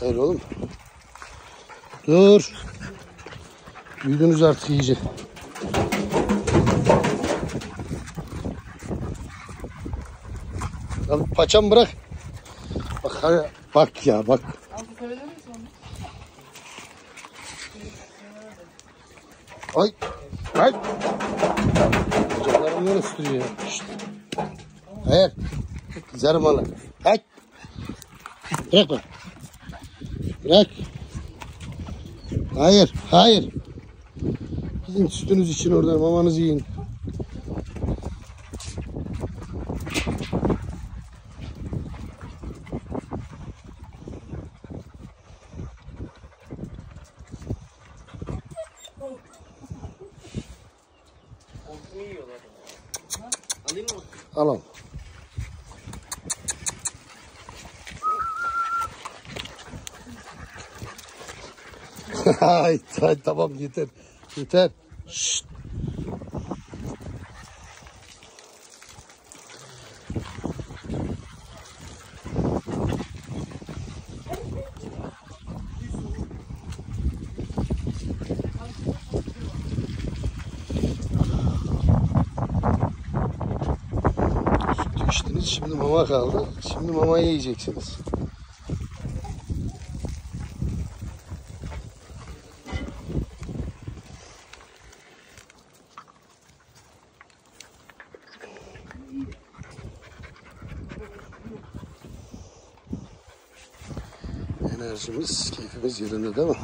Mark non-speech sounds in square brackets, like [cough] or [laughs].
Hayır oğlum. Dur. Büyüdünüz artık iyice. Al paçam bırak. Bak hani bak ya bak. Ay. Ay. Bacaklarım neresi duruyor? Şşt. Hayır. Zarmalı. Hay. Bırak bak. Bırak. Hayır. Hayır. Gidin sütünüz için orada mamanızı yiyin. Al al. [laughs] Ay, ay, tamam yeter. Yeter. Şşt. Şimdi mama kaldı. Şimdi mamayı yiyeceksiniz. enerjimiz, keyfimiz yerinde değil mi?